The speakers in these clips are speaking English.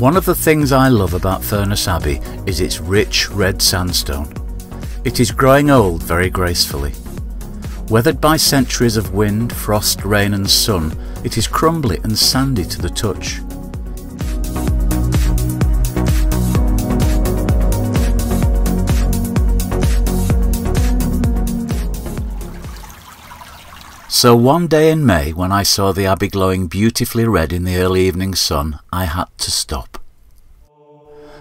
One of the things I love about Furness Abbey is its rich red sandstone. It is growing old very gracefully. Weathered by centuries of wind, frost, rain and sun, it is crumbly and sandy to the touch. So one day in May, when I saw the Abbey glowing beautifully red in the early evening sun, I had to stop.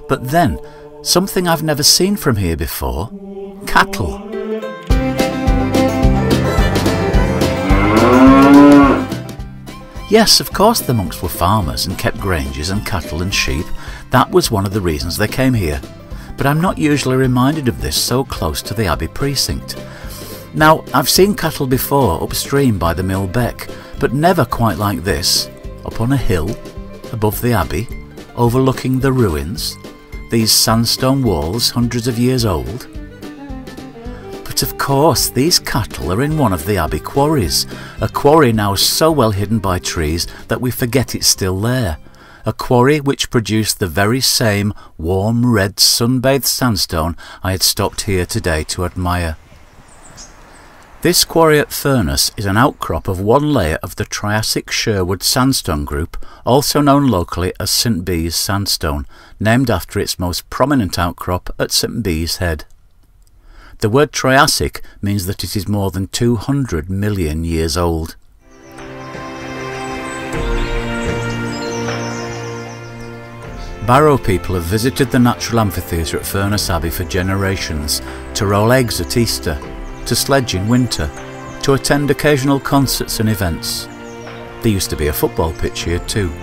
But then, something I've never seen from here before cattle. Yes, of course the monks were farmers and kept granges and cattle and sheep. That was one of the reasons they came here. But I'm not usually reminded of this so close to the Abbey precinct. Now, I've seen cattle before upstream by the Mill Beck, but never quite like this, up on a hill, above the Abbey, overlooking the ruins, these sandstone walls hundreds of years old. But of course, these cattle are in one of the Abbey quarries, a quarry now so well hidden by trees that we forget it's still there. A quarry which produced the very same warm red sunbathed sandstone I had stopped here today to admire. This quarry at Furness is an outcrop of one layer of the Triassic Sherwood Sandstone Group, also known locally as St Bees Sandstone, named after its most prominent outcrop at St Bees Head. The word Triassic means that it is more than 200 million years old. Barrow people have visited the natural amphitheatre at Furness Abbey for generations to roll eggs at Easter to sledge in winter, to attend occasional concerts and events. There used to be a football pitch here too.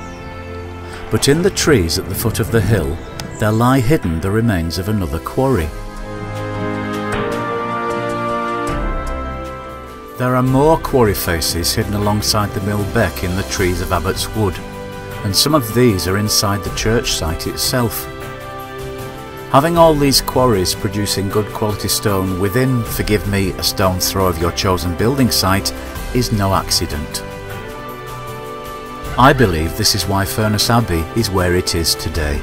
But in the trees at the foot of the hill, there lie hidden the remains of another quarry. There are more quarry faces hidden alongside the mill beck in the trees of Abbott's Wood, and some of these are inside the church site itself. Having all these quarries producing good quality stone within, forgive me, a stone's throw of your chosen building site is no accident. I believe this is why Furness Abbey is where it is today.